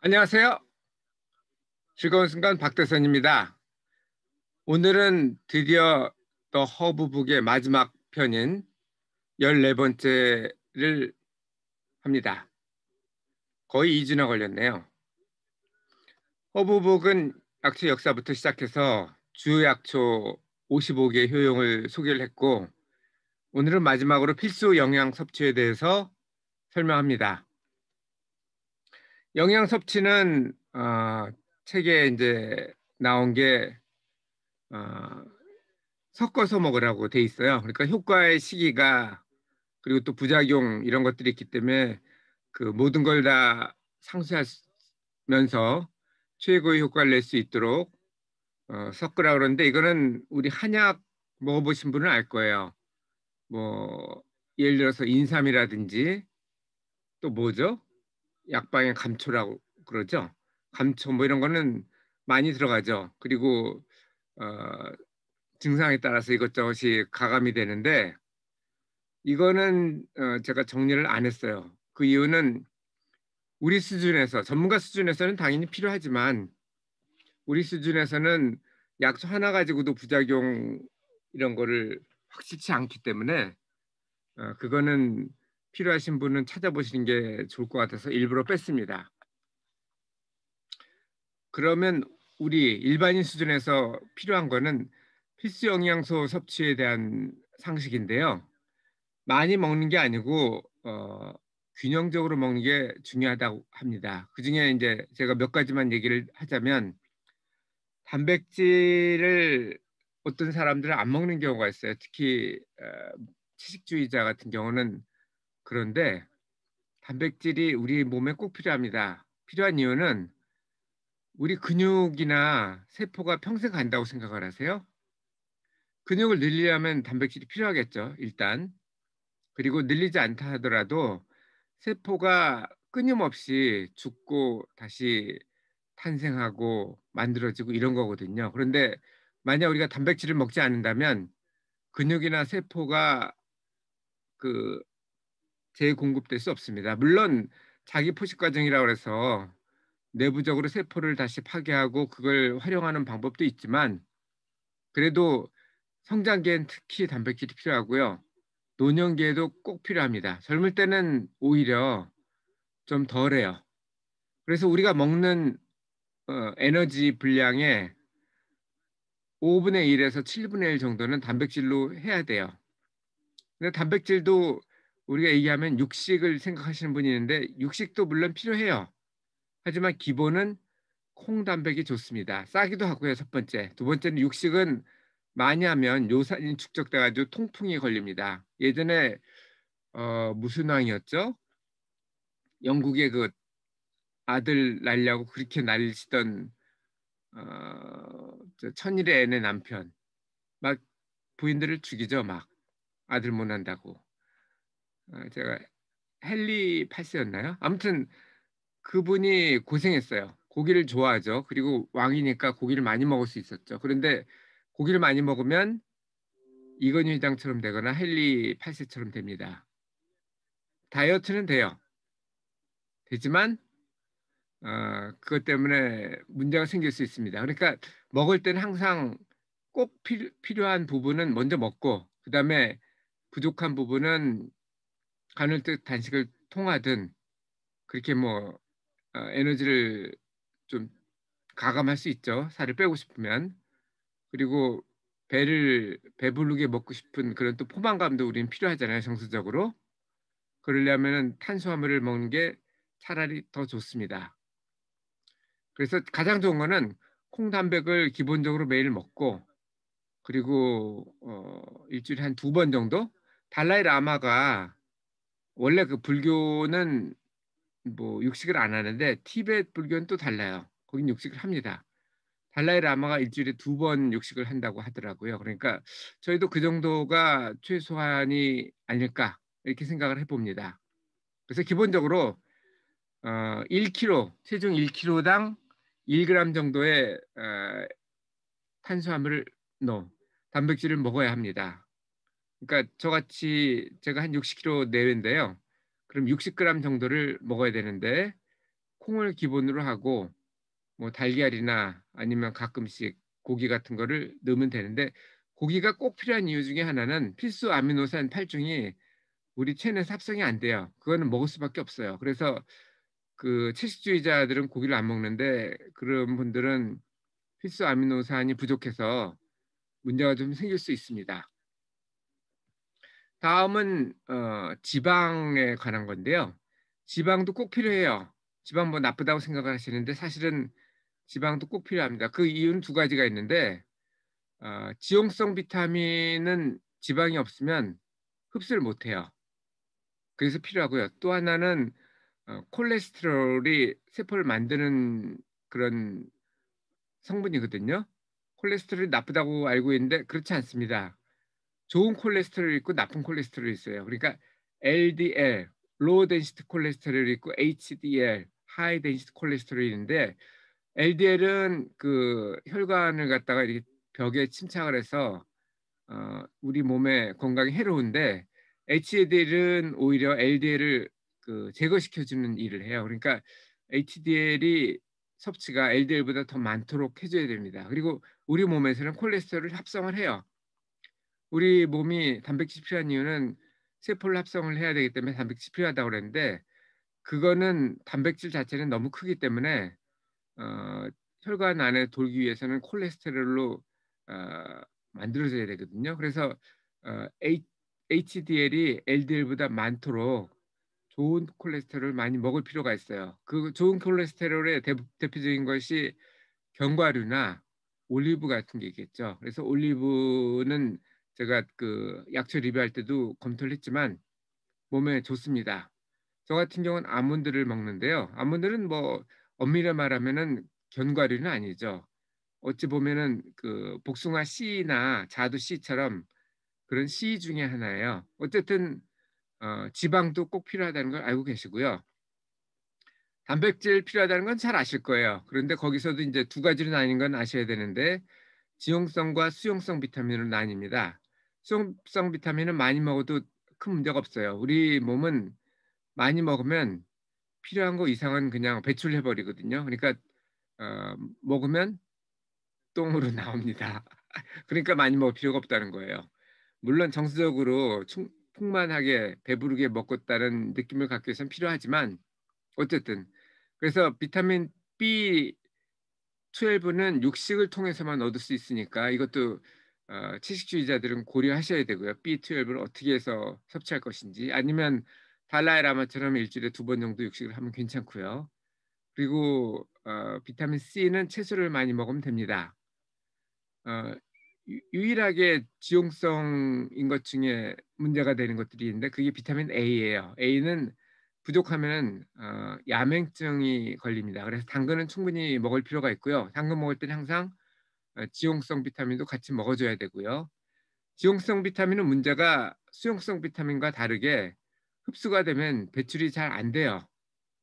안녕하세요. 즐거운 순간 박대선입니다. 오늘은 드디어 더 허브북의 마지막 편인 14번째를 합니다. 거의 2주나 걸렸네요. 허브북은 약초 역사부터 시작해서 주요 약초 55개의 효용을 소개를 했고 오늘은 마지막으로 필수 영양 섭취에 대해서 설명합니다. 영양 섭취는 어, 책에 이제 나온 게 어, 섞어서 먹으라고 돼 있어요. 그러니까 효과의 시기가 그리고 또 부작용 이런 것들이 있기 때문에 그 모든 걸 다 상쇄하면서 최고의 효과를 낼 수 있도록 어, 섞으라 그러는데 이거는 우리 한약 먹어보신 분은 알 거예요. 뭐 예를 들어서 인삼이라든지 또 뭐죠? 약방의 감초라고 그러죠. 감초 뭐 이런 거는 많이 들어가죠. 그리고 어, 증상에 따라서 이것저것이 가감이 되는데 이거는 어, 제가 정리를 안 했어요. 그 이유는 우리 수준에서 전문가 수준에서는 당연히 필요하지만 우리 수준에서는 약초 하나 가지고도 부작용 이런 거를 확실치 않기 때문에 어, 그거는 필요하신 분은 찾아보시는 게 좋을 것 같아서 일부러 뺐습니다. 그러면 우리 일반인 수준에서 필요한 거는 필수 영양소 섭취에 대한 상식인데요. 많이 먹는 게 아니고 어, 균형적으로 먹는 게 중요하다고 합니다. 그 중에 이제 제가 몇 가지만 얘기를 하자면 단백질을 어떤 사람들은 안 먹는 경우가 있어요. 특히 어, 채식주의자 같은 경우는 그런데 단백질이 우리 몸에 꼭 필요합니다. 필요한 이유는 우리 근육이나 세포가 평생 간다고 생각을 하세요? 근육을 늘리려면 단백질이 필요하겠죠, 일단. 그리고 늘리지 않다 하더라도 세포가 끊임없이 죽고 다시 탄생하고 만들어지고 이런 거거든요. 그런데 만약 우리가 단백질을 먹지 않는다면 근육이나 세포가 그 재공급될 수 없습니다. 물론 자기 포식 과정이라고 해서 내부적으로 세포를 다시 파괴하고 그걸 활용하는 방법도 있지만 그래도 성장기엔 특히 단백질이 필요하고요. 노년기에도 꼭 필요합니다. 젊을 때는 오히려 좀 덜해요. 그래서 우리가 먹는 어, 에너지 분량의 5분의 1에서 7분의 1 정도는 단백질로 해야 돼요. 근데 단백질도 우리가 얘기하면 육식을 생각하시는 분이 있는데 육식도 물론 필요해요. 하지만 기본은 콩 단백이 좋습니다. 싸기도 하고요. 첫 번째. 두 번째는 육식은 많이 하면 요산이 축적돼 가지고 통풍이 걸립니다. 예전에 어, 무슨 왕이었죠? 영국의 그 아들 날려고 그렇게 날리시던 어, 천일의 애의 남편 막 부인들을 죽이죠 막 아들 못 난다고 어, 제가 헨리 8세였나요? 아무튼 그분이 고생했어요. 고기를 좋아하죠. 그리고 왕이니까 고기를 많이 먹을 수 있었죠. 그런데 고기를 많이 먹으면 이건희 회장처럼 되거나 헨리 8세처럼 됩니다. 다이어트는 돼요. 되지만 어, 그것 때문에 문제가 생길 수 있습니다. 그러니까 먹을 때는 항상 꼭 필, 필요한 부분은 먼저 먹고 그 다음에 부족한 부분은 가늘듯 단식을 통하든 그렇게 뭐 어, 에너지를 좀 가감할 수 있죠. 살을 빼고 싶으면 그리고 배를 배부르게 먹고 싶은 그런 또 포만감도 우리는 필요하잖아요. 정서적으로 그러려면 탄수화물을 먹는 게 차라리 더 좋습니다. 그래서 가장 좋은 거는 콩단백을 기본적으로 매일 먹고 그리고 어, 일주일에 한 두 번 정도 달라이 라마가 원래 그 불교는 뭐 육식을 안 하는데 티베트 불교는 또 달라요. 거긴 육식을 합니다. 달라이 라마가 일주일에 두 번 육식을 한다고 하더라고요. 그러니까 저희도 그 정도가 최소한이 아닐까 이렇게 생각을 해봅니다. 그래서 기본적으로 어, 1kg 체중 1kg당 1g 정도의 어, 탄수화물을 넣어 단백질을 먹어야 합니다. 그러니까 저같이 제가 한 60kg 내외인데요. 그럼 60g 정도를 먹어야 되는데 콩을 기본으로 하고 뭐 달걀이나 아니면 가끔씩 고기 같은 거를 넣으면 되는데 고기가 꼭 필요한 이유 중에 하나는 필수 아미노산 8중이 우리 체내에서 합성이 안 돼요. 그거는 먹을 수밖에 없어요. 그래서 그 채식주의자들은 고기를 안 먹는데 그런 분들은 필수 아미노산이 부족해서 문제가 좀 생길 수 있습니다. 다음은 어, 지방에 관한 건데요. 지방도 꼭 필요해요. 지방 뭐 나쁘다고 생각하시는데 사실은 지방도 꼭 필요합니다. 그 이유는 두 가지가 있는데 어, 지용성 비타민은 지방이 없으면 흡수를 못해요. 그래서 필요하고요. 또 하나는 어, 콜레스테롤이 세포를 만드는 그런 성분이거든요. 콜레스테롤이 나쁘다고 알고 있는데 그렇지 않습니다. 좋은 콜레스테롤이 있고 나쁜 콜레스테롤이 있어요. 그러니까 LDL, low density 콜레스테롤이 있고 HDL, high density 콜레스테롤이 있는데 LDL은 그 혈관을 갖다가 이렇게 벽에 침착을 해서 어, 우리 몸에 건강에 해로운데 HDL은 오히려 LDL을 그 제거시켜주는 일을 해요. 그러니까 HDL이 섭취가 LDL보다 더 많도록 해줘야 됩니다. 그리고 우리 몸에서는 콜레스테롤을 합성을 해요. 우리 몸이 단백질 필요한 이유는 세포를 합성을 해야 되기 때문에 단백질 필요하다고 그랬는데 그거는 단백질 자체는 너무 크기 때문에 어, 혈관 안에 돌기 위해서는 콜레스테롤로 어, 만들어져야 되거든요. 그래서 어, HDL이 LDL보다 많도록 좋은 콜레스테롤을 많이 먹을 필요가 있어요. 그 좋은 콜레스테롤의 대, 대표적인 것이 견과류나 올리브 같은 게 있겠죠. 그래서 올리브는 제가 그 약초 리뷰할 때도 검토를 했지만 몸에 좋습니다. 저 같은 경우는 아몬드를 먹는데요. 아몬드는 뭐 엄밀히 말하면은 견과류는 아니죠. 어찌 보면은 그 복숭아 씨나 자두 씨처럼 그런 씨 중에 하나예요. 어쨌든 어, 지방도 꼭 필요하다는 걸 알고 계시고요. 단백질 필요하다는 건 잘 아실 거예요. 그런데 거기서도 이제 두 가지로 나뉜 건 아셔야 되는데 지용성과 수용성 비타민으로 나뉩니다. 수용성 비타민은 많이 먹어도 큰 문제가 없어요. 우리 몸은 많이 먹으면 필요한 거 이상은 그냥 배출해 버리거든요. 그러니까 어, 먹으면 똥으로 나옵니다. 그러니까 많이 먹을 필요가 없다는 거예요. 물론 정서적으로 충, 풍만하게 배부르게 먹었다는 느낌을 갖기 위해서는 필요하지만 어쨌든 그래서 비타민 B12는 육식을 통해서만 얻을 수 있으니까 이것도 어, 채식주의자들은 고려하셔야 되고요. B12를 어떻게 해서 섭취할 것인지 아니면 달라이 라마처럼 일주일에 두 번 정도 육식을 하면 괜찮고요. 그리고 어, 비타민 C는 채소를 많이 먹으면 됩니다. 어, 유일하게 지용성인 것 중에 문제가 되는 것들이 있는데 그게 비타민 A예요. A는 부족하면 어, 야맹증이 걸립니다. 그래서 당근은 충분히 먹을 필요가 있고요. 당근 먹을 때는 항상 어, 지용성 비타민도 같이 먹어줘야 되고요. 지용성 비타민은 문제가 수용성 비타민과 다르게 흡수가 되면 배출이 잘 안 돼요.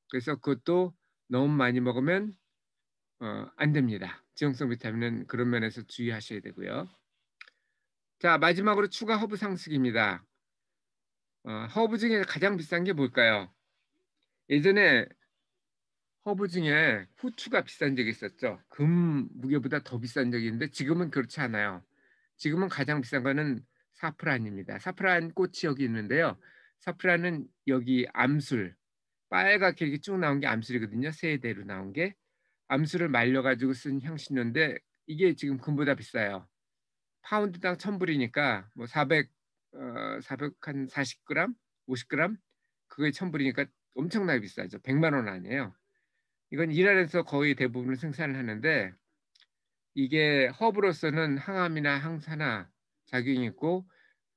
그래서 그것도 너무 많이 먹으면 어, 안 됩니다. 지용성 비타민은 그런 면에서 주의하셔야 되고요. 자 마지막으로 추가 허브 상식입니다. 어, 허브 중에 가장 비싼 게 뭘까요? 예전에 허브 중에 후추가 비싼 적이 있었죠. 금 무게보다 더 비싼 적이 있는데 지금은 그렇지 않아요. 지금은 가장 비싼 거는 사프란입니다. 사프란 꽃이 여기 있는데요. 사프란은 여기 암술 빨갛게 이렇게 쭉 나온 게 암술이거든요. 세 대로 나온 게 암술을 말려가지고 쓴 향신료인데 이게 지금 금보다 비싸요. 파운드당 1000불이니까 뭐 400, 어, 400 한 40g, 50g 그거에 1000불이니까 엄청나게 비싸죠. 100만 원 아니에요. 이건 이란에서 거의 대부분을 생산을 하는데 이게 허브로서는 항암이나 항산화 작용이 있고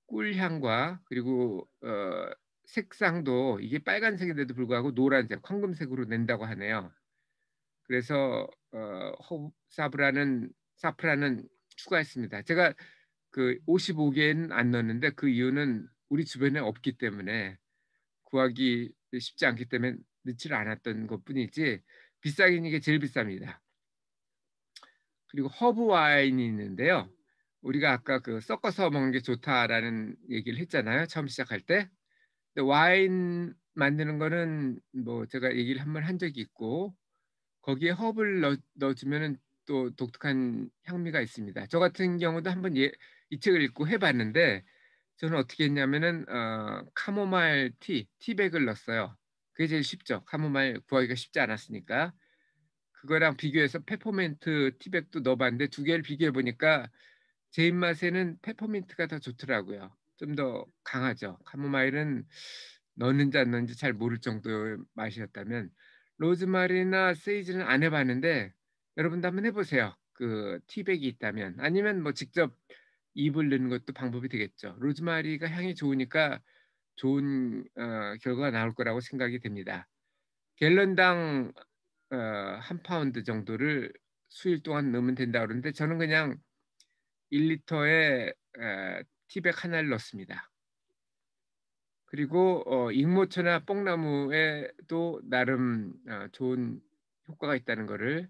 꿀향과 그리고 어, 색상도 이게 빨간색인데도 불구하고 노란색, 황금색으로 낸다고 하네요. 그래서 어, 호사브라는 사프라는 추가했습니다. 제가 그 55개는 안 넣었는데 그 이유는 우리 주변에 없기 때문에 구하기 쉽지 않기 때문에 넣지를 않았던 것뿐이지 비싸긴 이게 제일 비쌉니다. 그리고 허브 와인이 있는데요. 우리가 아까 그 섞어서 먹는 게 좋다라는 얘기를 했잖아요. 처음 시작할 때. 근데 와인은 만드는 거는 뭐 제가 얘기를 한 번 한 적이 있고 거기에 허브를 넣 넣어주면은 또 독특한 향미가 있습니다. 저 같은 경우도 한번 예 이 책을 읽고 해 봤는데 저는 어떻게 했냐면은 어 카모마일 티, 티백을 넣었어요. 그게 제일 쉽죠. 카모마일 구하기가 쉽지 않았으니까. 그거랑 비교해서 페퍼민트 티백도 넣어 봤는데 두 개를 비교해 보니까 제 입맛에는 페퍼민트가 더 좋더라고요. 좀 더 강하죠. 카모마일은 넣는지 안 넣는지 잘 모를 정도의 맛이었다면 로즈마리나 세이지는 안 해 봤는데 여러분도 한번 해 보세요. 그 티백이 있다면. 아니면 뭐 직접 잎을 넣는 것도 방법이 되겠죠. 로즈마리가 향이 좋으니까 좋은 어 결과가 나올 거라고 생각이 됩니다. 갤런당 어1 파운드 정도를 수일 동안 넣으면 된다 그러는데 저는 그냥 1 리터에 에 티백 하나를 넣습니다. 그리고 어 익모초나 뽕나무에도 나름 어 좋은 효과가 있다는 거를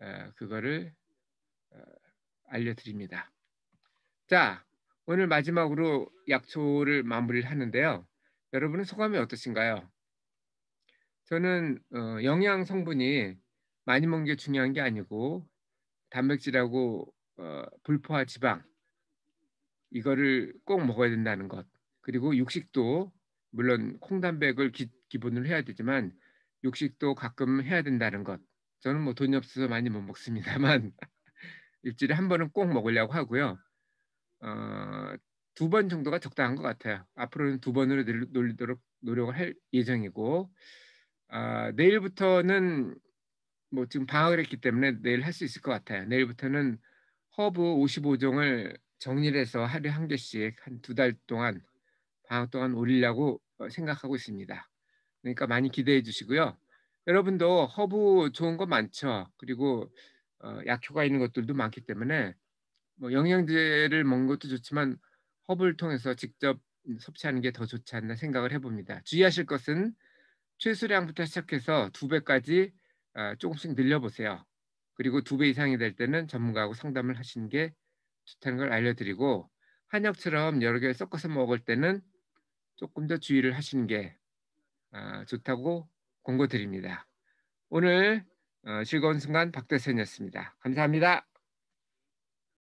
어 그거를 어 알려드립니다. 자 오늘 마지막으로 약초를 마무리를 하는데요. 여러분은 소감이 어떠신가요? 저는 어 영양 성분이 많이 먹는 게 중요한 게 아니고 단백질하고 어 불포화 지방 이거를 꼭 먹어야 된다는 것. 그리고 육식도 물론 콩단백을 기 기본으로 해야 되지만 육식도 가끔 해야 된다는 것. 저는 뭐 돈이 없어서 많이 못 먹습니다만 1 주일에 1 번은 꼭 먹으려고 하고요. 어2번 정도가 적당한 것 같아요. 앞으로는 2 번으로 늘 늘리도록 노력을 할 예정이고 아 내일부터는 뭐 지금 방학을 했기 때문에 내일 할 수 있을 것 같아요. 내일부터는 허브 55 종을 정리를 해서 하루에 1 개씩 한2달 동안 방학 동안 올리려고 어 생각하고 있습니다. 그러니까 많이 기대해 주시고요. 여러분도 허브 좋은 거 많죠. 그리고 어 약효가 있는 것들도 많기 때문에 뭐 영양제를 먹는 것도 좋지만 허브를 통해서 직접 음 '섭취하는 게 더 좋지 않나.' 생각을 해 봅니다. 주의하실 것은 최소량부터 시작해서 2 배까지 아 쪼금씩 늘려 보세요. 그리고 2배 이상이 될 때는 전문가하고 상담을 하시는 게 좋다는 걸 알려드리고 한약처럼 여러 개를 섞어서 먹을 때는 쪼끔 더 주의를 하시는 게아 좋다고 권고드립니다. 오늘 어 즐거운 순간 박대선이었습니다. 감사합니다.